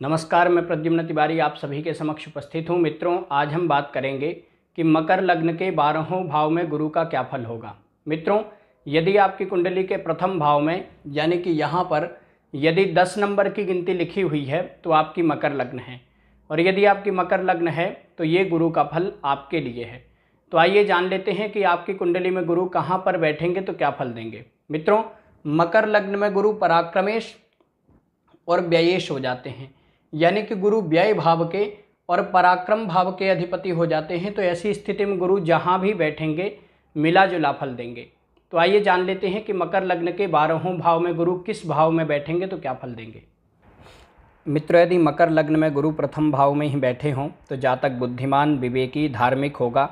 नमस्कार, मैं प्रद्युम्न तिवारी आप सभी के समक्ष उपस्थित हूँ। मित्रों, आज हम बात करेंगे कि मकर लग्न के बारहों भाव में गुरु का क्या फल होगा। मित्रों, यदि आपकी कुंडली के प्रथम भाव में, यानी कि यहाँ पर, यदि दस नंबर की गिनती लिखी हुई है तो आपकी मकर लग्न है। और यदि आपकी मकर लग्न है तो ये गुरु का फल आपके लिए है। तो आइए जान लेते हैं कि आपकी कुंडली में गुरु कहाँ पर बैठेंगे तो क्या फल देंगे। मित्रों, मकर लग्न में गुरु पराक्रमेश और व्ययेश हो जाते हैं। यानी कि गुरु व्यय भाव के और पराक्रम भाव के अधिपति हो जाते हैं तो ऐसी स्थिति में गुरु जहाँ भी बैठेंगे, मिला जुला फल देंगे। तो आइए जान लेते हैं कि मकर लग्न के बारहों भाव में गुरु किस भाव में बैठेंगे तो क्या फल देंगे। मित्र, यदि मकर लग्न में गुरु प्रथम भाव में ही बैठे हों तो जातक बुद्धिमान, विवेकी, धार्मिक होगा।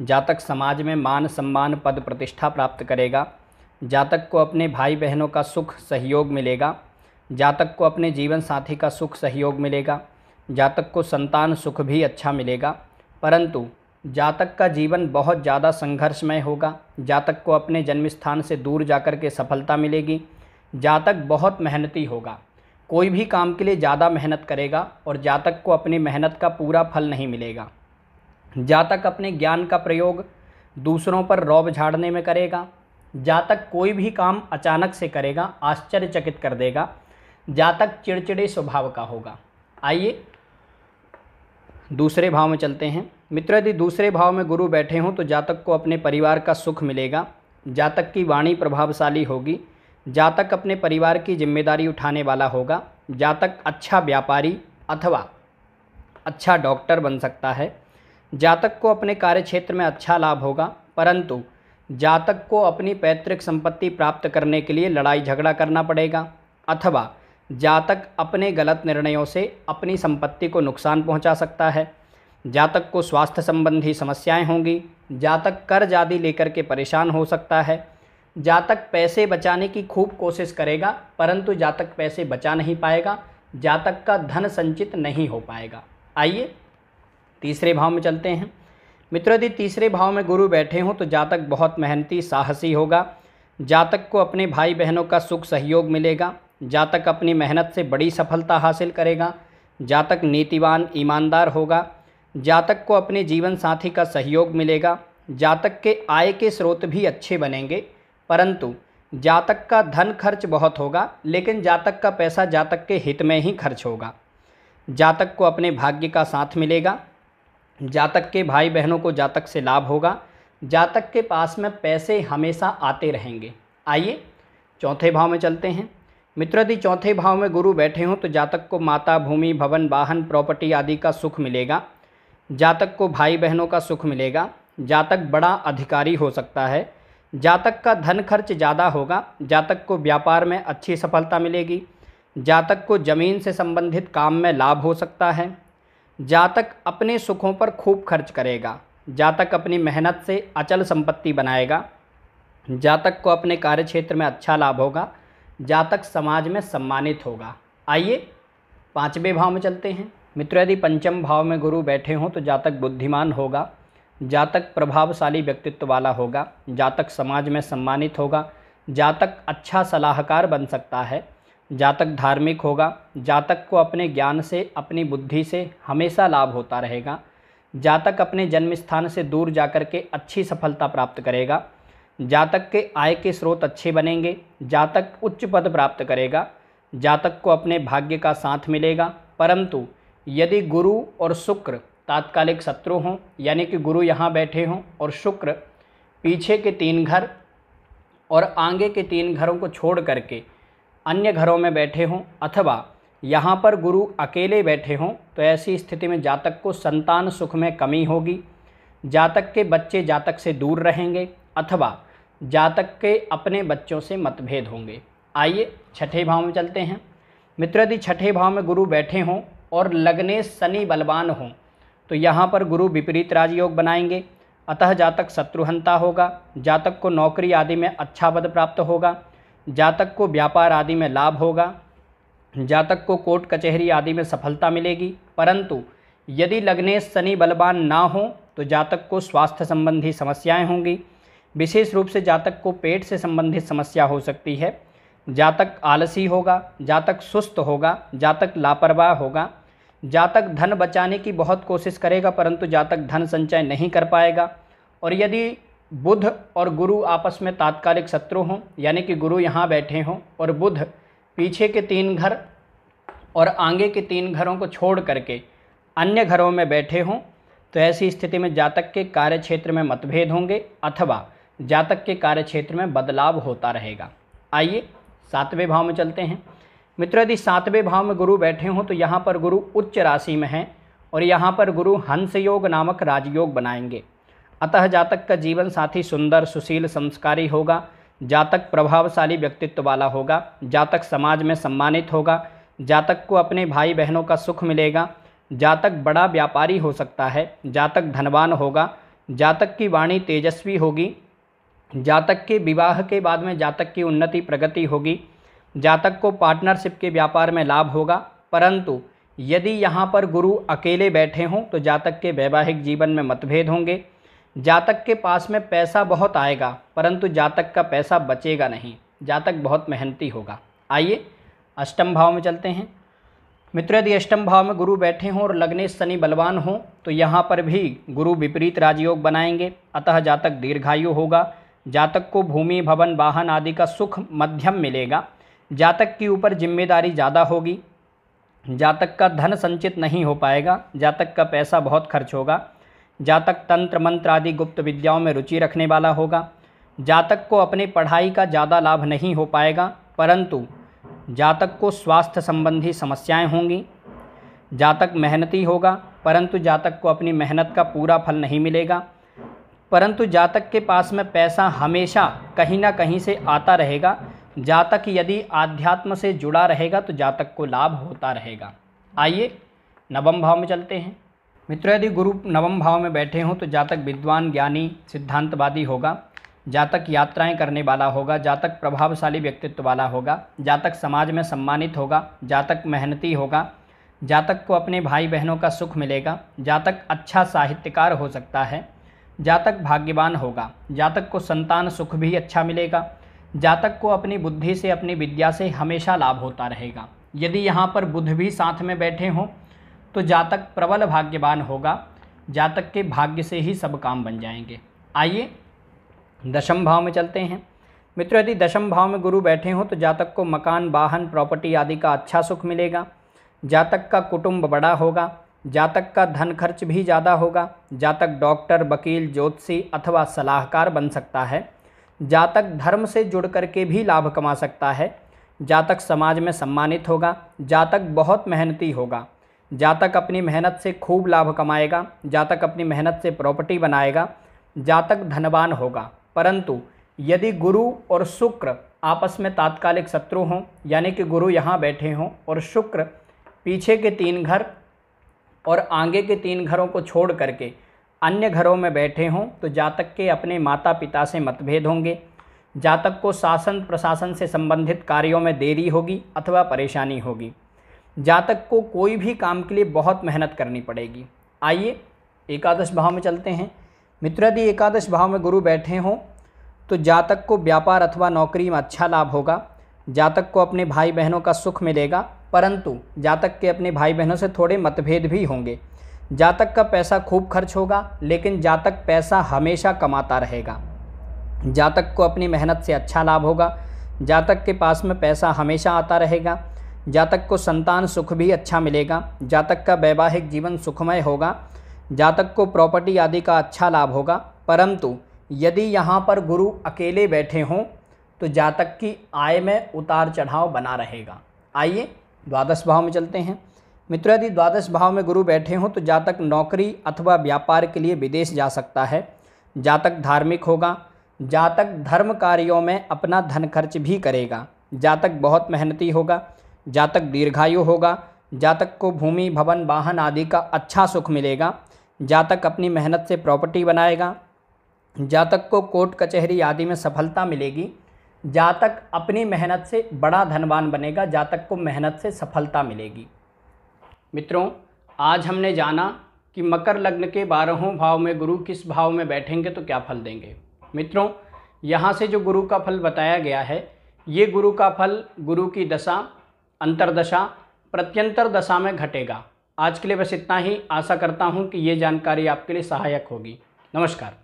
जातक समाज में मान सम्मान, पद प्रतिष्ठा प्राप्त करेगा। जातक को अपने भाई बहनों का सुख, सहयोग मिलेगा। जातक को अपने जीवन साथी का सुख सहयोग मिलेगा, जातक को संतान सुख भी अच्छा मिलेगा। परंतु जातक का जीवन बहुत ज़्यादा संघर्षमय होगा, जातक को अपने जन्म स्थान से दूर जाकर के सफलता मिलेगी। जातक बहुत मेहनती होगा, कोई भी काम के लिए ज़्यादा मेहनत करेगा और जातक को अपनी मेहनत का पूरा फल नहीं मिलेगा। जातक अपने ज्ञान का प्रयोग दूसरों पर रौब झाड़ने में करेगा। जातक कोई भी काम अचानक से करेगा, आश्चर्यचकित कर देगा। जातक चिड़चिड़े स्वभाव का होगा। आइए, दूसरे भाव में चलते हैं। मित्र, यदि दूसरे भाव में गुरु बैठे हों तो जातक को अपने परिवार का सुख मिलेगा। जातक की वाणी प्रभावशाली होगी। जातक अपने परिवार की ज़िम्मेदारी उठाने वाला होगा। जातक अच्छा व्यापारी अथवा अच्छा डॉक्टर बन सकता है। जातक को अपने कार्य क्षेत्र में अच्छा लाभ होगा, परंतु जातक को अपनी पैतृक संपत्ति प्राप्त करने के लिए लड़ाई झगड़ा करना पड़ेगा अथवा जातक अपने गलत निर्णयों से अपनी संपत्ति को नुकसान पहुँचा सकता है। जातक को स्वास्थ्य संबंधी समस्याएँ होंगी। जातक कर्ज आदि लेकर के परेशान हो सकता है। जातक पैसे बचाने की खूब कोशिश करेगा, परंतु जातक पैसे बचा नहीं पाएगा। जातक का धन संचित नहीं हो पाएगा। आइए, तीसरे भाव में चलते हैं। मित्र, यदि तीसरे भाव में गुरु बैठे हों तो जातक बहुत मेहनती, साहसी होगा। जातक को अपने भाई बहनों का सुख सहयोग मिलेगा। जातक अपनी मेहनत से बड़ी सफलता हासिल करेगा। जातक नीतिवान, ईमानदार होगा। जातक को अपने जीवन साथी का सहयोग मिलेगा। जातक के आय के स्रोत भी अच्छे बनेंगे। परंतु जातक का धन खर्च बहुत होगा, लेकिन जातक का पैसा जातक के हित में ही खर्च होगा। जातक को अपने भाग्य का साथ मिलेगा। जातक के भाई बहनों को जातक से लाभ होगा। जातक के पास में पैसे हमेशा आते रहेंगे। आइए, चौथे भाव में चलते हैं। मित्र यदि चौथे भाव में गुरु बैठे हों तो जातक को माता, भूमि, भवन, वाहन प्रॉपर्टी आदि का सुख मिलेगा। जातक को भाई बहनों का सुख मिलेगा। जातक बड़ा अधिकारी हो सकता है। जातक का धन खर्च ज़्यादा होगा। जातक को व्यापार में अच्छी सफलता मिलेगी। जातक को ज़मीन से संबंधित काम में लाभ हो सकता है। जातक अपने सुखों पर खूब खर्च करेगा। जातक अपनी मेहनत से अचल संपत्ति बनाएगा। जातक को अपने कार्य क्षेत्र में अच्छा लाभ होगा। जातक समाज में सम्मानित होगा। आइए, पाँचवें भाव में चलते हैं। मित्र, यदि पंचम भाव में गुरु बैठे हों तो जातक बुद्धिमान होगा, जातक प्रभावशाली व्यक्तित्व वाला होगा, जातक समाज में सम्मानित होगा, जातक अच्छा सलाहकार बन सकता है, जातक धार्मिक होगा, जातक को अपने ज्ञान से, अपनी बुद्धि से हमेशा लाभ होता रहेगा, जातक अपने जन्म स्थान से दूर जाकर के अच्छी सफलता प्राप्त करेगा जातक के आय के स्रोत अच्छे बनेंगे, जातक उच्च पद प्राप्त करेगा, जातक को अपने भाग्य का साथ मिलेगा। परंतु यदि गुरु और शुक्र तात्कालिक शत्रु हों, यानी कि गुरु यहाँ बैठे हों और शुक्र पीछे के तीन घर और आगे के तीन घरों को छोड़ करके अन्य घरों में बैठे हों, अथवा यहाँ पर गुरु अकेले बैठे हों तो ऐसी स्थिति में जातक को संतान सुख में कमी होगी। जातक के बच्चे जातक से दूर रहेंगे, अथवा जातक के अपने बच्चों से मतभेद होंगे। आइए, छठे भाव में चलते हैं। मित्र यदि छठे भाव में गुरु बैठे हों और लगने शनि बलवान हों तो यहाँ पर गुरु विपरीत राजयोग बनाएँगे। अतः जातक शत्रुहंता होगा। जातक को नौकरी आदि में अच्छा पद प्राप्त होगा। जातक को व्यापार आदि में लाभ होगा। जातक को कोर्ट कचहरी आदि में सफलता मिलेगी। परंतु यदि लगने शनि बलवान ना हो तो जातक को स्वास्थ्य संबंधी समस्याएँ होंगी। विशेष रूप से जातक को पेट से संबंधित समस्या हो सकती है। जातक आलसी होगा, जातक सुस्त होगा, जातक लापरवाह होगा। जातक धन बचाने की बहुत कोशिश करेगा, परंतु जातक धन संचय नहीं कर पाएगा। और यदि बुध और गुरु आपस में तात्कालिक शत्रु हों, यानी कि गुरु यहाँ बैठे हों, और बुध पीछे के तीन घर और आगे के तीन घरों को छोड़ करके अन्य घरों में बैठे हों तो ऐसी स्थिति में जातक के कार्य क्षेत्र में मतभेद होंगे, अथवा जातक के कार्य क्षेत्र में बदलाव होता रहेगा। आइए सातवें भाव में चलते हैं। मित्र, यदि सातवें भाव में गुरु बैठे हों तो यहाँ पर गुरु उच्च राशि में हैं और यहाँ पर गुरु हंस योग नामक राजयोग बनाएँगे। अतः जातक का जीवन साथी सुंदर, सुशील, संस्कारी होगा। जातक प्रभावशाली व्यक्तित्व वाला होगा। जातक समाज में सम्मानित होगा। जातक को अपने भाई बहनों का सुख मिलेगा। जातक बड़ा व्यापारी हो सकता है। जातक धनवान होगा। जातक की वाणी तेजस्वी होगी। जातक के विवाह के बाद में जातक की उन्नति प्रगति होगी। जातक को पार्टनरशिप के व्यापार में लाभ होगा। परंतु यदि यहाँ पर गुरु अकेले बैठे हों तो जातक के वैवाहिक जीवन में मतभेद होंगे। जातक के पास में पैसा बहुत आएगा, परंतु जातक का पैसा बचेगा नहीं। जातक बहुत मेहनती होगा। आइए, अष्टम भाव में चलते हैं। मित्र, यदि अष्टम भाव में गुरु बैठे हों और लगने शनि बलवान हों तो यहाँ पर भी गुरु विपरीत राजयोग बनाएँगे। अतः जातक दीर्घायु होगा। जातक को भूमि, भवन, वाहन आदि का सुख मध्यम मिलेगा। जातक के ऊपर ज़िम्मेदारी ज़्यादा होगी। जातक का धन संचित नहीं हो पाएगा। जातक का पैसा बहुत खर्च होगा। जातक तंत्र, मंत्र आदि गुप्त विद्याओं में रुचि रखने वाला होगा। जातक को अपनी पढ़ाई का ज़्यादा लाभ नहीं हो पाएगा, परंतु जातक को स्वास्थ्य संबंधी समस्याएँ होंगी। जातक मेहनती होगा, परंतु जातक को अपनी मेहनत का पूरा फल नहीं मिलेगा। परंतु जातक के पास में पैसा हमेशा कहीं ना कहीं से आता रहेगा। जातक यदि आध्यात्म से जुड़ा रहेगा तो जातक को लाभ होता रहेगा। आइए, नवम भाव में चलते हैं। मित्रों, यदि गुरु नवम भाव में बैठे हों तो जातक विद्वान, ज्ञानी, सिद्धांतवादी होगा। जातक यात्राएँ करने वाला होगा, जातक प्रभावशाली व्यक्तित्व वाला होगा। जातक समाज में सम्मानित होगा, जातक मेहनती होगा। जातक को अपने भाई बहनों का सुख मिलेगा। जातक अच्छा साहित्यकार हो सकता है। जातक भाग्यवान होगा। जातक को संतान सुख भी अच्छा मिलेगा। जातक को अपनी बुद्धि से, अपनी विद्या से हमेशा लाभ होता रहेगा। यदि यहाँ पर बुध भी साथ में बैठे हों तो जातक प्रबल भाग्यवान होगा। जातक के भाग्य से ही सब काम बन जाएँगे। आइए, दशम भाव में चलते हैं। मित्र, यदि दशम भाव में गुरु बैठे हों तो जातक को मकान, वाहन, प्रॉपर्टी आदि का अच्छा सुख मिलेगा। जातक का कुटुंब बड़ा होगा। जातक का धन खर्च भी ज़्यादा होगा। जातक डॉक्टर, वकील ज्योतिषी अथवा सलाहकार बन सकता है। जातक धर्म से जुड़ करके भी लाभ कमा सकता है। जातक समाज में सम्मानित होगा। जातक बहुत मेहनती होगा। जातक अपनी मेहनत से खूब लाभ कमाएगा। जातक अपनी मेहनत से प्रॉपर्टी बनाएगा। जातक धनवान होगा। परंतु यदि गुरु और शुक्र आपस में तात्कालिक शत्रु हों, यानी कि गुरु यहाँ बैठे हों और शुक्र पीछे के तीन घर और आगे के तीन घरों को छोड़ करके अन्य घरों में बैठे हों तो जातक के अपने माता पिता से मतभेद होंगे। जातक को शासन, प्रशासन से संबंधित कार्यों में देरी होगी अथवा परेशानी होगी। जातक को कोई भी काम के लिए बहुत मेहनत करनी पड़ेगी। आइए, एकादश भाव में चलते हैं। मित्र, यदि एकादश भाव में गुरु बैठे हों तो जातक को व्यापार अथवा नौकरी में अच्छा लाभ होगा। जातक को अपने भाई बहनों का सुख मिलेगा। परंतु जातक के अपने भाई बहनों से थोड़े मतभेद भी होंगे। जातक का पैसा खूब खर्च होगा, लेकिन जातक पैसा हमेशा कमाता रहेगा। जातक को अपनी मेहनत से अच्छा लाभ होगा। जातक के पास में पैसा हमेशा आता रहेगा। जातक को संतान सुख भी अच्छा मिलेगा। जातक का वैवाहिक जीवन सुखमय होगा। जातक को प्रॉपर्टी आदि का अच्छा लाभ होगा। परंतु यदि यहाँ पर गुरु अकेले बैठे हों तो जातक की आय में उतार चढ़ाव बना रहेगा। आइए द्वादश भाव में चलते हैं। मित्र, यदि द्वादश भाव में गुरु बैठे हों तो जातक नौकरी अथवा व्यापार के लिए विदेश जा सकता है। जातक धार्मिक होगा। जातक धर्म कार्यों में अपना धन खर्च भी करेगा। जातक बहुत मेहनती होगा। जातक दीर्घायु होगा। जातक को भूमि, भवन, वाहन आदि का अच्छा सुख मिलेगा। जातक अपनी मेहनत से प्रॉपर्टी बनाएगा। जातक को कोर्ट, कचहरी आदि में सफलता मिलेगी। जातक अपनी मेहनत से बड़ा धनवान बनेगा, जातक को मेहनत से सफलता मिलेगी। मित्रों, आज हमने जाना कि मकर लग्न के बारहों भाव में गुरु किस भाव में बैठेंगे तो क्या फल देंगे। मित्रों, यहाँ से जो गुरु का फल बताया गया है, ये गुरु का फल गुरु की दशा, अंतरदशा, प्रत्यंतर दशा में घटेगा। आज के लिए बस इतना ही। आशा करता हूँ कि ये जानकारी आपके लिए सहायक होगी। नमस्कार।